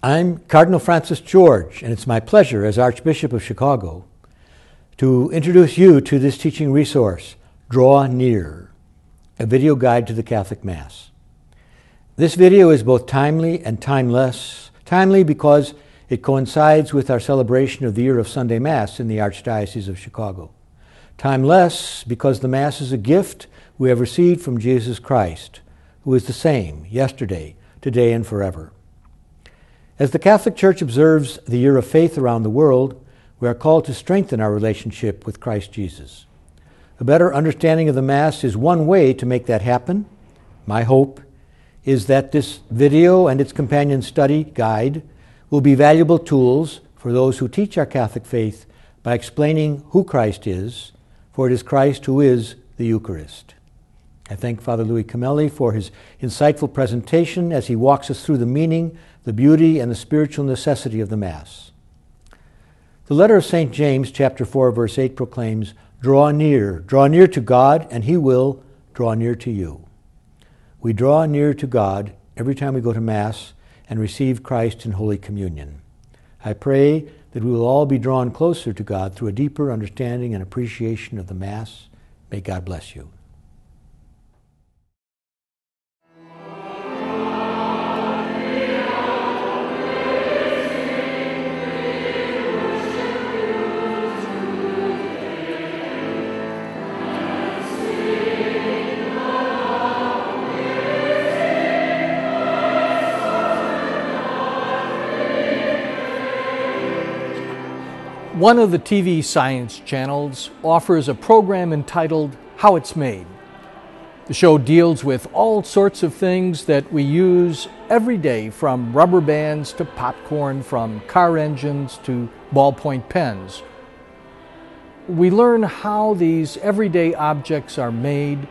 I'm Cardinal Francis George, and it's my pleasure as Archbishop of Chicago to introduce you to this teaching resource, Draw Near, a video guide to the Catholic Mass. This video is both timely and timeless. Timely because it coincides with our celebration of the year of Sunday Mass in the Archdiocese of Chicago. Timeless because the Mass is a gift we have received from Jesus Christ, who is the same yesterday, today, and forever. As the Catholic Church observes the year of faith around the world, we are called to strengthen our relationship with Christ Jesus. A better understanding of the Mass is one way to make that happen. My hope is that this video and its companion study guide will be valuable tools for those who teach our Catholic faith by explaining who Christ is, for it is Christ who is the Eucharist. I thank Father Louis Cameli for his insightful presentation as he walks us through the meaning the beauty and the spiritual necessity of the Mass. The letter of St. James, chapter 4, verse 8, proclaims, Draw near, draw near to God, and he will draw near to you. We draw near to God every time we go to Mass and receive Christ in Holy Communion. I pray that we will all be drawn closer to God through a deeper understanding and appreciation of the Mass. May God bless you. One of the TV science channels offers a program entitled How It's Made. The show deals with all sorts of things that we use every day, from rubber bands to popcorn, from car engines to ballpoint pens. We learn how these everyday objects are made,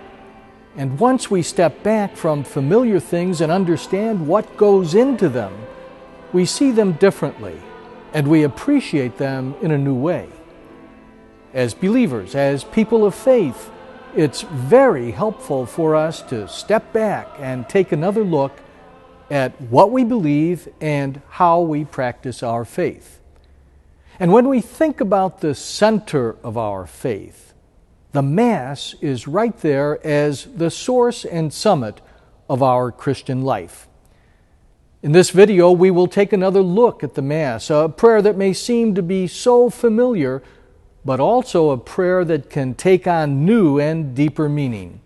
and once we step back from familiar things and understand what goes into them, we see them differently and we appreciate them in a new way. As believers, as people of faith, it's very helpful for us to step back and take another look at what we believe and how we practice our faith. And when we think about the center of our faith, the Mass is right there as the source and summit of our Christian life. In this video, we will take another look at the Mass, a prayer that may seem to be so familiar, but also a prayer that can take on new and deeper meaning.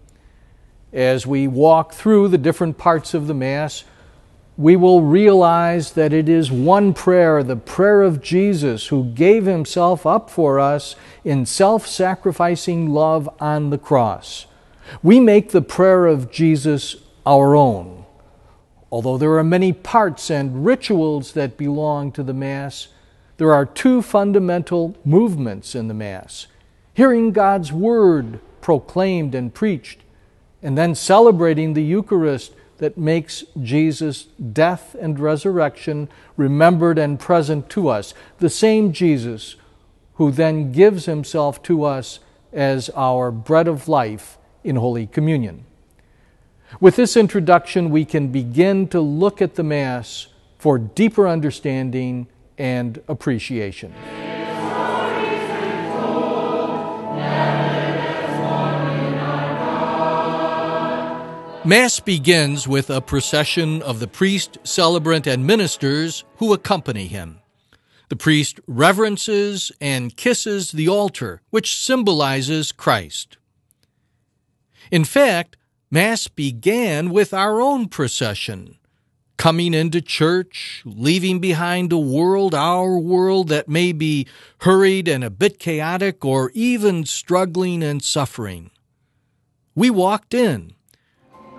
As we walk through the different parts of the Mass, we will realize that it is one prayer, the prayer of Jesus, who gave himself up for us in self sacrificing love on the cross. We make the prayer of Jesus our own. Although there are many parts and rituals that belong to the Mass, there are two fundamental movements in the Mass hearing God's Word proclaimed and preached, and then celebrating the Eucharist that makes Jesus' death and resurrection remembered and present to us. The same Jesus who then gives himself to us as our bread of life in Holy Communion. With this introduction, we can begin to look at the Mass for deeper understanding and appreciation. Mass begins with a procession of the priest, celebrant, and ministers who accompany him. The priest reverences and kisses the altar, which symbolizes Christ. In fact, Mass began with our own procession, coming into church, leaving behind a world, our world, that may be hurried and a bit chaotic or even struggling and suffering. We walked in.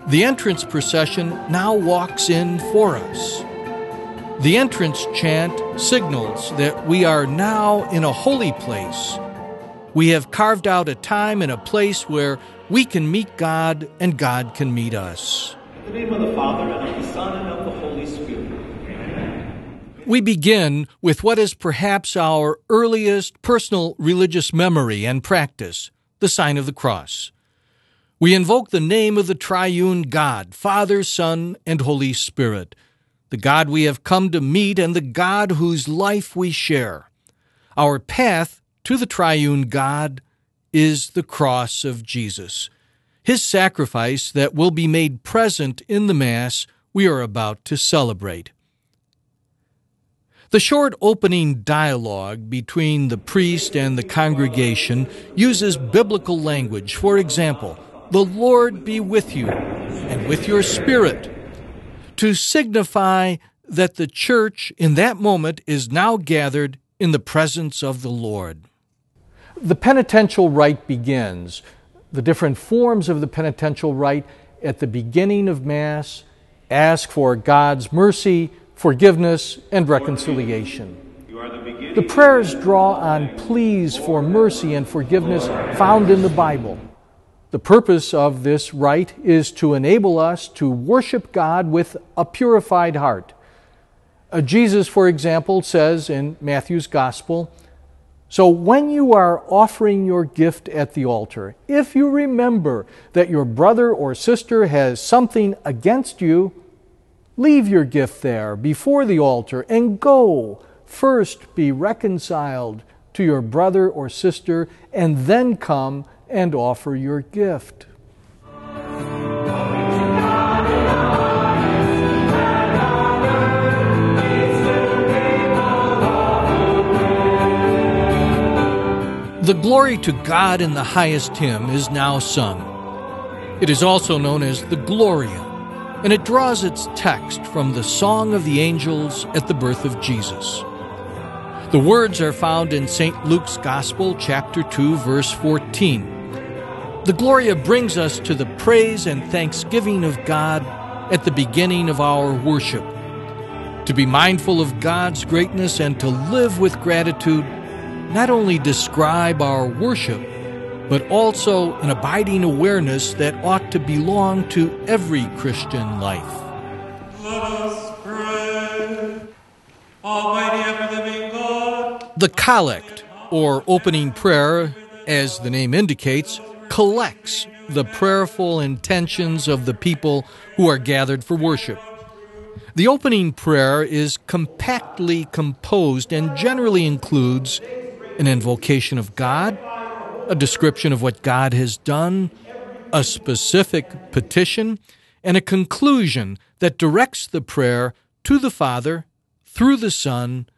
The entrance procession now walks in for us. The entrance chant signals that we are now in a holy place. We have carved out a time and a place where we can meet God and God can meet us. In the name of the Father, and of the Son, and of the Holy Spirit. Amen. We begin with what is perhaps our earliest personal religious memory and practice the sign of the cross. We invoke the name of the triune God, Father, Son, and Holy Spirit. the God we have come to meet, and the God whose life we share. Our path to the triune God is the cross of Jesus, his sacrifice that will be made present in the Mass we are about to celebrate. The short opening dialogue between the priest and the congregation uses biblical language. For example, the Lord be with you and with your spirit, to signify that the church in that moment is now gathered in the presence of the Lord. The penitential rite begins. The different forms of the penitential rite at the beginning of Mass ask for God's mercy forgiveness, and reconciliation. The prayers draw on pleas for mercy and forgiveness found in the Bible. The purpose of this rite is to enable us to worship God with a purified heart. Uh, Jesus, for example, says in Matthew's Gospel, so when you are offering your gift at the altar, if you remember that your brother or sister has something against you, Leave your gift there before the altar and go. First be reconciled to your brother or sister, and then come and offer your gift. The Glory to God in the highest hymn is now sung. It is also known as the Gloria and it draws its text from the Song of the Angels at the birth of Jesus. The words are found in St. Luke's Gospel, chapter 2, verse 14. The Gloria brings us to the praise and thanksgiving of God at the beginning of our worship. To be mindful of God's greatness and to live with gratitude not only describe our worship, but also an abiding awareness that ought to belong to every Christian life. Let us pray. Almighty ever living God. The collect, or opening prayer, as the name indicates, collects the prayerful intentions of the people who are gathered for worship. The opening prayer is compactly composed and generally includes an invocation of God a description of what God has done, a specific petition, and a conclusion that directs the prayer to the Father through the Son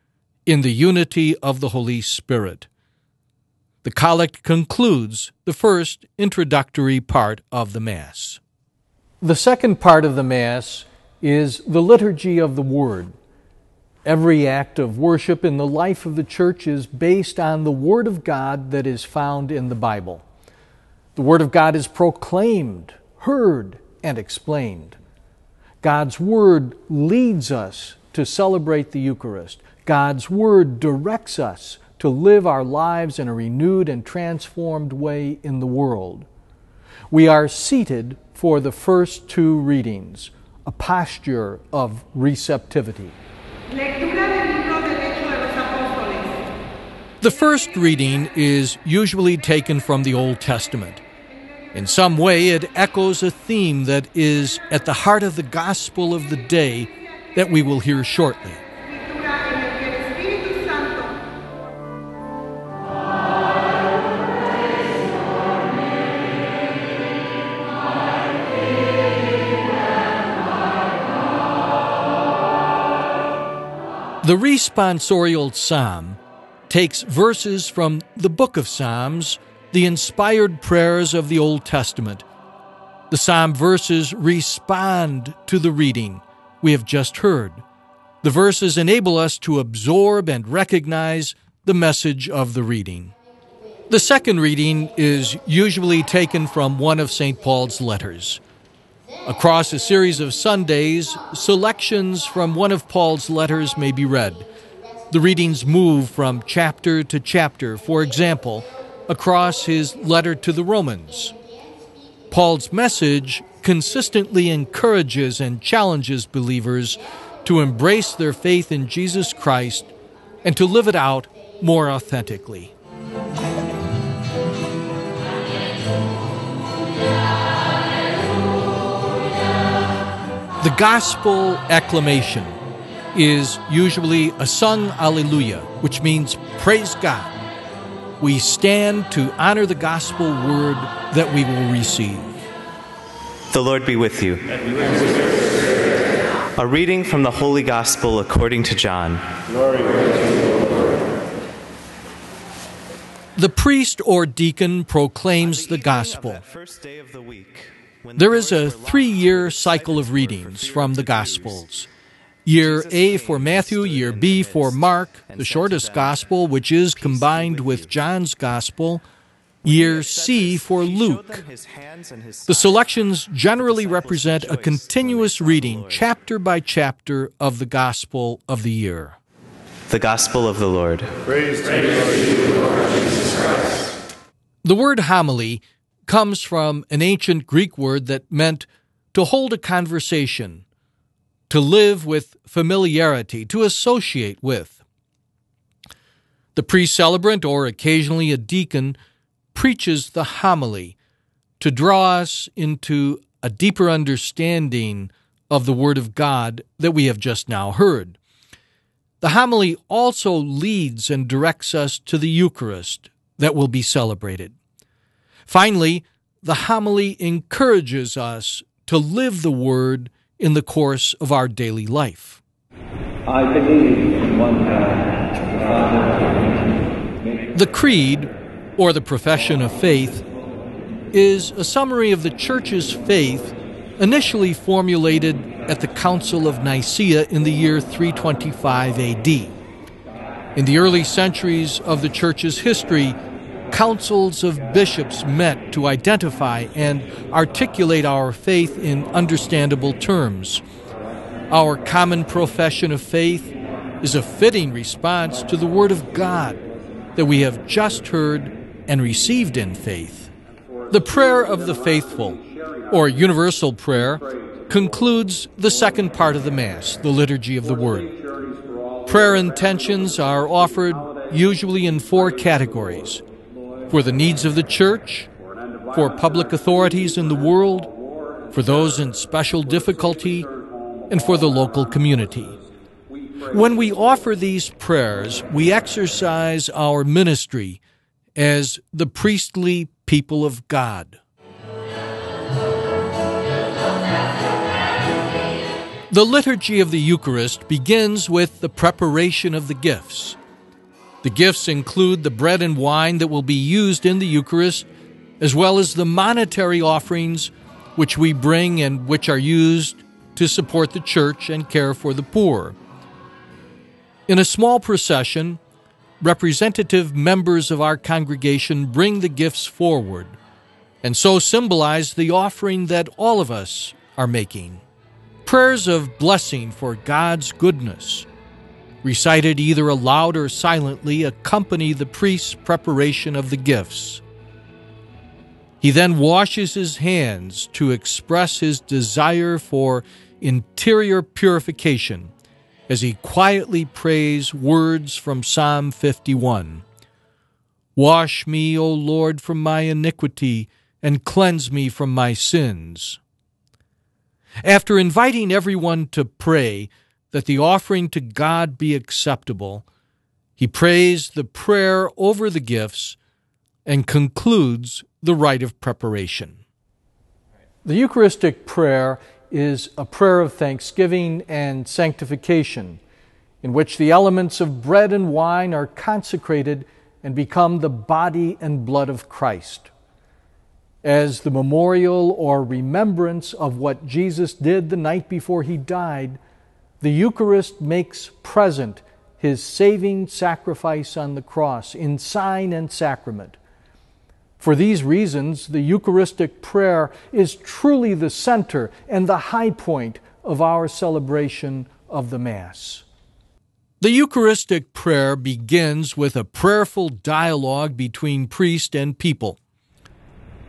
in the unity of the Holy Spirit. The collect concludes the first introductory part of the Mass. The second part of the Mass is the liturgy of the Word. Every act of worship in the life of the church is based on the Word of God that is found in the Bible. The Word of God is proclaimed, heard, and explained. God's Word leads us to celebrate the Eucharist. God's Word directs us to live our lives in a renewed and transformed way in the world. We are seated for the first two readings, a posture of receptivity. The first reading is usually taken from the Old Testament. In some way, it echoes a theme that is at the heart of the gospel of the day that we will hear shortly. The responsorial psalm takes verses from the book of Psalms, the inspired prayers of the Old Testament. The psalm verses respond to the reading we have just heard. The verses enable us to absorb and recognize the message of the reading. The second reading is usually taken from one of St. Paul's letters. Across a series of Sundays, selections from one of Paul's letters may be read. The readings move from chapter to chapter, for example, across his letter to the Romans. Paul's message consistently encourages and challenges believers to embrace their faith in Jesus Christ and to live it out more authentically. The Gospel Acclamation is usually a sung Alleluia, which means praise God. We stand to honor the gospel word that we will receive. The Lord be with you. A reading from the Holy Gospel according to John. The priest or deacon proclaims the gospel. First day of the week. When the There is a doors were locked three year cycle of readings from the Gospels. Year A for Matthew, year B for Mark, the shortest Gospel, which is combined with John's Gospel, year C for Luke. them his hands and his The selections generally represent a continuous reading, chapter by chapter, of the Gospel of the year. The Gospel of the Lord. Praise to you, Lord Jesus Christ. The word homily comes from an ancient Greek word that meant to hold a conversation, to live with familiarity, to associate with. The priest celebrant, or occasionally a deacon, preaches the homily to draw us into a deeper understanding of the Word of God that we have just now heard. The homily also leads and directs us to the Eucharist that will be celebrated. Finally, the homily encourages us to live the Word in the course of our daily life. I believe in one God, the Creed, or the profession of faith, is a summary of the Church's faith initially formulated at the Council of Nicaea in the year 325 AD. In the early centuries of the Church's history, councils of bishops met to identify and articulate our faith in understandable terms. Our common profession of faith is a fitting response to the Word of God that we have just heard and received in faith. The prayer of the faithful, or universal prayer, concludes the second part of the Mass, the Liturgy of the Word. Prayer intentions are offered usually in four categories for the needs of the church, for public authorities in the world, for those in special difficulty, and for the local community. When we offer these prayers, we exercise our ministry as the priestly people of God. The liturgy of the Eucharist begins with the preparation of the gifts. The gifts include the bread and wine that will be used in the Eucharist, as well as the monetary offerings which we bring and which are used to support the church and care for the poor. In a small procession, representative members of our congregation bring the gifts forward and so symbolize the offering that all of us are making. Prayers of blessing for God's goodness, recited either aloud or silently, accompany the priest's preparation of the gifts. He then washes his hands to express his desire for interior purification as he quietly prays words from Psalm 51 Wash me, O Lord, from my iniquity, and cleanse me from my sins. After inviting everyone to pray that the offering to God be acceptable, he prays the prayer over the gifts and concludes the rite of preparation. The Eucharistic prayer is a prayer of thanksgiving and sanctification, in which the elements of bread and wine are consecrated and become the body and blood of Christ. As the memorial or remembrance of what Jesus did the night before he died, the Eucharist makes present his saving sacrifice on the cross in sign and sacrament. For these reasons, the Eucharistic prayer is truly the center and the high point of our celebration of the Mass. The Eucharistic prayer begins with a prayerful dialogue between priest and people.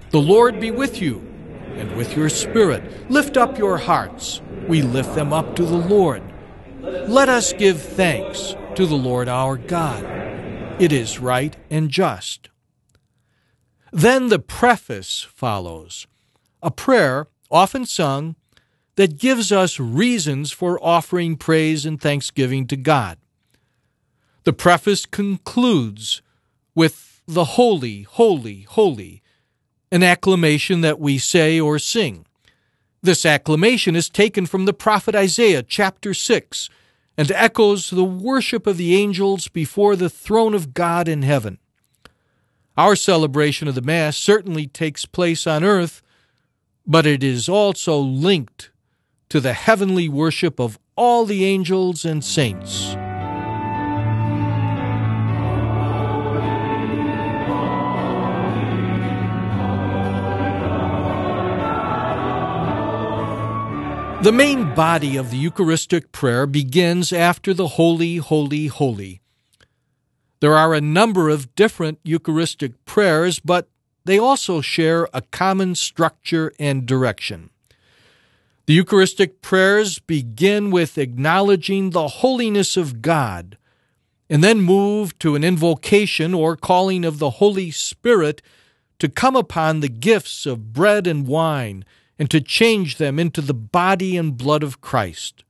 The Lord be with you and with your spirit. Lift up your hearts. We lift them up to the Lord. Let us give thanks to the Lord our God. It is right and just. Then the preface follows, a prayer often sung that gives us reasons for offering praise and thanksgiving to God. The preface concludes with the Holy, Holy, Holy, an acclamation that we say or sing. This acclamation is taken from the prophet Isaiah, chapter 6, and echoes the worship of the angels before the throne of God in heaven. Our celebration of the Mass certainly takes place on earth, but it is also linked to the heavenly worship of all the angels and saints. The main body of the Eucharistic prayer begins after the Holy, Holy, Holy. There are a number of different Eucharistic prayers, but they also share a common structure and direction. The Eucharistic prayers begin with acknowledging the holiness of God and then move to an invocation or calling of the Holy Spirit to come upon the gifts of bread and wine and to change them into the body and blood of Christ.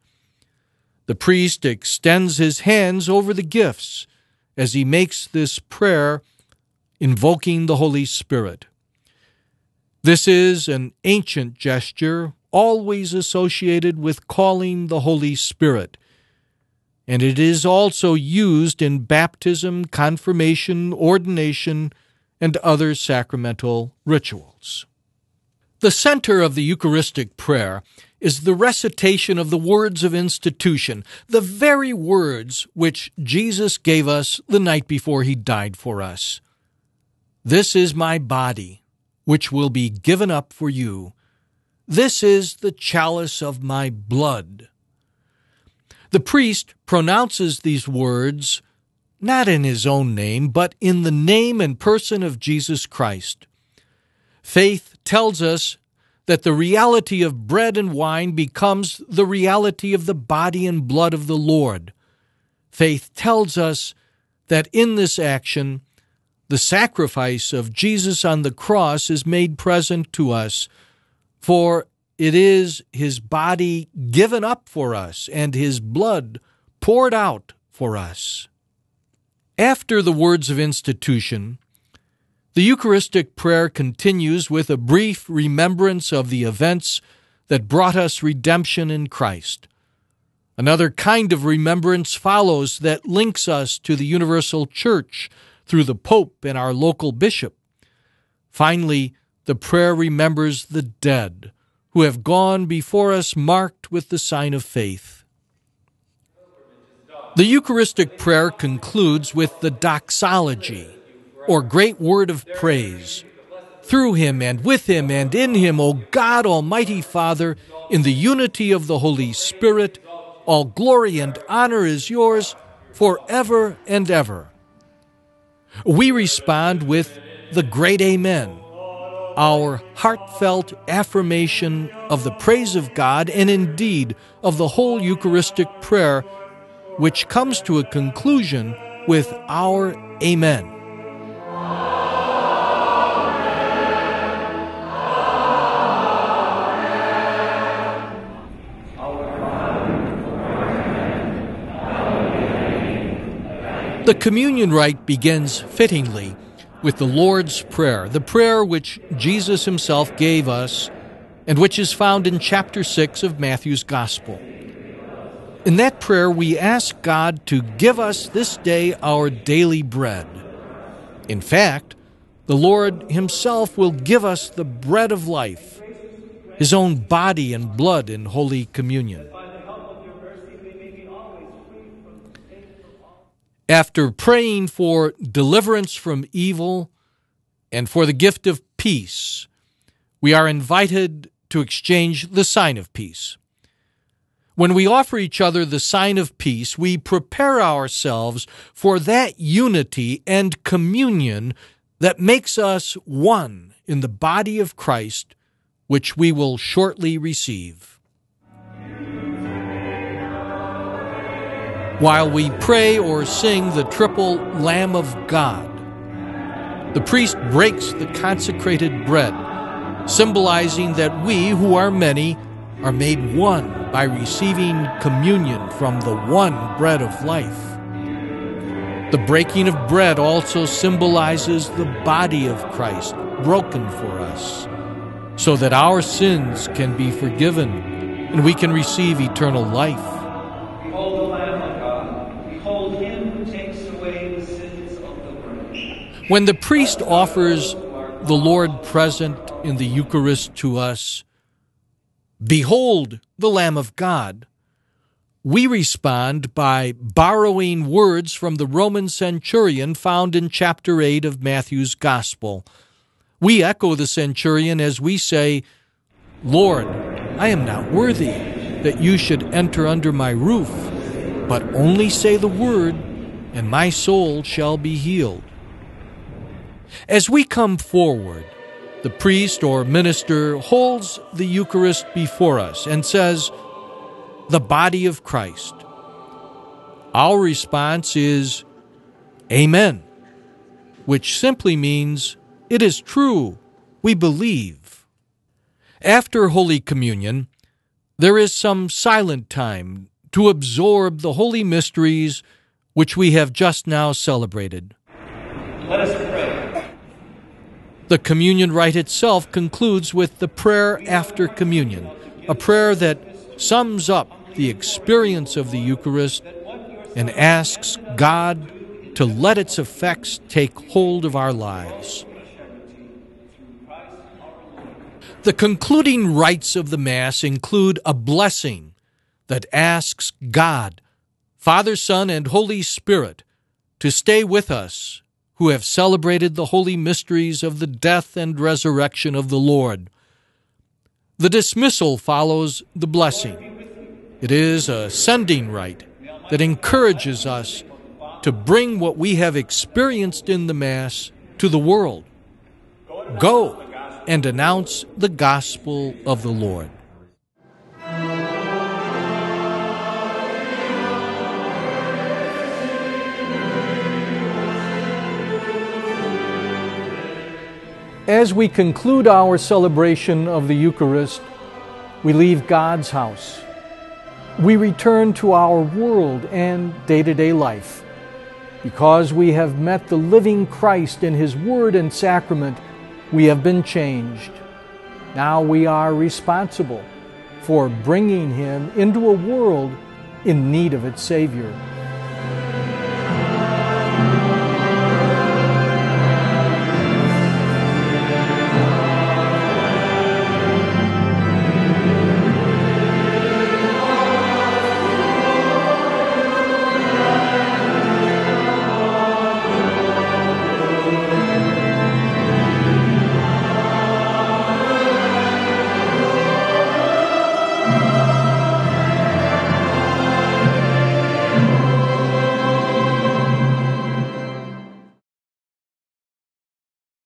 The priest extends his hands over the gifts as he makes this prayer, invoking the Holy Spirit. This is an ancient gesture always associated with calling the Holy Spirit, and it is also used in baptism, confirmation, ordination, and other sacramental rituals. The center of the Eucharistic prayer is the recitation of the words of institution, the very words which Jesus gave us the night before he died for us. This is my body, which will be given up for you. This is the chalice of my blood. The priest pronounces these words not in his own name, but in the name and person of Jesus Christ. Faith tells us that the reality of bread and wine becomes the reality of the body and blood of the Lord. Faith tells us that in this action, the sacrifice of Jesus on the cross is made present to us for it is his body given up for us and his blood poured out for us. After the words of institution, the Eucharistic prayer continues with a brief remembrance of the events that brought us redemption in Christ. Another kind of remembrance follows that links us to the universal church through the Pope and our local bishop. Finally, the prayer remembers the dead who have gone before us marked with the sign of faith. The Eucharistic prayer concludes with the doxology, or great word of praise. Through him and with him and in him, O God, Almighty Father, in the unity of the Holy Spirit, all glory and honor is yours forever and ever. We respond with the great Amen our heartfelt affirmation of the praise of God and indeed of the whole Eucharistic prayer, which comes to a conclusion with our Amen. The communion rite begins fittingly with the Lord's Prayer, the prayer which Jesus himself gave us and which is found in chapter 6 of Matthew's Gospel. In that prayer, we ask God to give us this day our daily bread. In fact, the Lord Himself will give us the bread of life, His own body and blood in Holy Communion. After praying for deliverance from evil and for the gift of peace, we are invited to exchange the sign of peace. When we offer each other the sign of peace, we prepare ourselves for that unity and communion that makes us one in the body of Christ, which we will shortly receive. While we pray or sing the triple Lamb of God. The priest breaks the consecrated bread, symbolizing that we, who are many, are made one by receiving communion from the one bread of life. The breaking of bread also symbolizes the body of Christ broken for us, so that our sins can be forgiven and we can receive eternal life. Behold the Lamb of God. Behold him who takes away the sins of the world. When the priest offers the Lord present in the Eucharist to us, Behold the Lamb of God, we respond by borrowing words from the Roman centurion found in chapter 8 of Matthew's Gospel. We echo the centurion as we say, Lord, I am not worthy that you should enter under my roof, but only say the word, and my soul shall be healed. As we come forward, the priest or minister holds the Eucharist before us and says, The body of Christ. Our response is, Amen, which simply means, It is true, we believe. After Holy Communion, there is some silent time to absorb the holy mysteries which we have just now celebrated. Let us. The communion rite itself concludes with the prayer after communion, a prayer that sums up the experience of the Eucharist and asks God to let its effects take hold of our lives. The concluding rites of the Mass include a blessing that asks God, Father, Son, and Holy Spirit to stay with us who have celebrated the holy mysteries of the death and resurrection of the Lord. The dismissal follows the blessing. It is a sending rite that encourages us to bring what we have experienced in the Mass to the world. Go and announce the gospel of the Lord. As we conclude our celebration of the Eucharist, we leave God's house. We return to our world and day to day life. Because we have met the living Christ in His Word and Sacrament, we have been changed. Now we are responsible for bringing Him into a world in need of its Savior.